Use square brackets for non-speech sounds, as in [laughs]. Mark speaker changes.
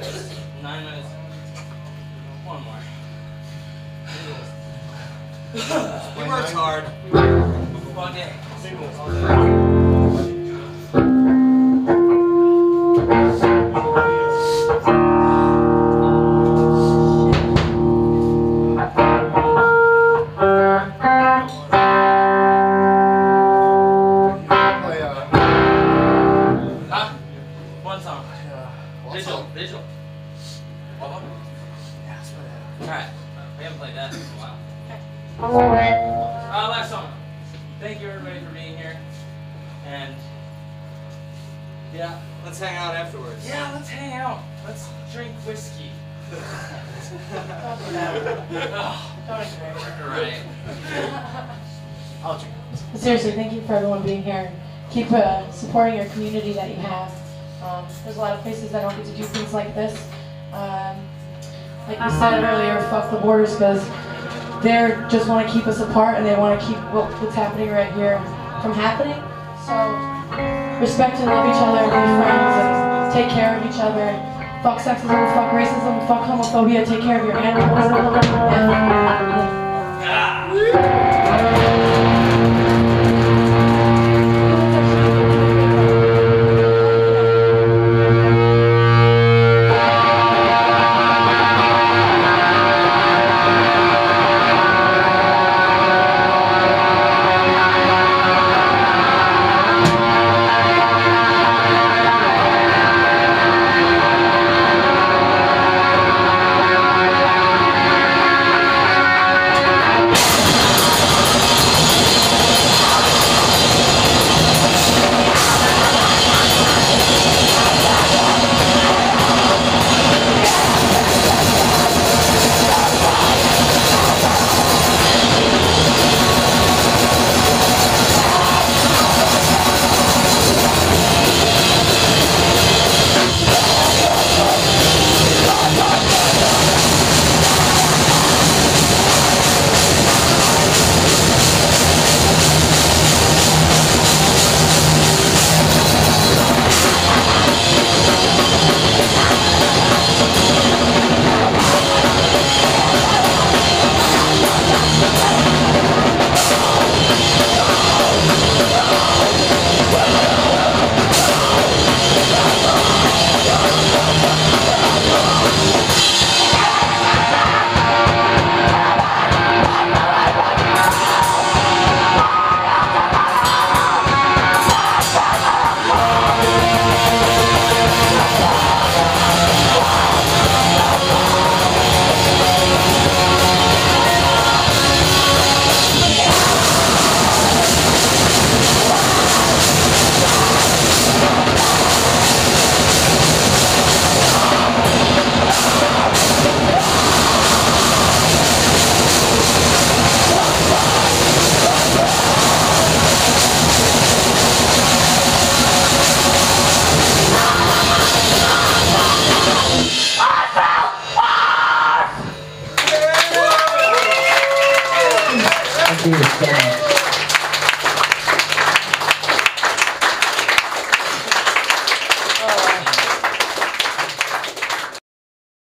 Speaker 1: minutes, nine minutes. One more. he works hard. One day. Huh? That in a while. Uh, last song. Thank you everybody for being here. And yeah.
Speaker 2: Let's hang out afterwards.
Speaker 1: Yeah, let's hang out. Let's drink whiskey. oh, right.
Speaker 3: I'll drink.
Speaker 4: Seriously, thank you for everyone being here. Keep uh, supporting your community that you have. Um, there's a lot of places that don't get to do things like this. Um, like we said earlier, fuck the borders because they just want to keep us apart and they want to keep what, what's happening right here from happening. So respect and love each other, be friends, and take care of each other. Fuck sexism, fuck racism, fuck homophobia, take care of your animals. [laughs] And,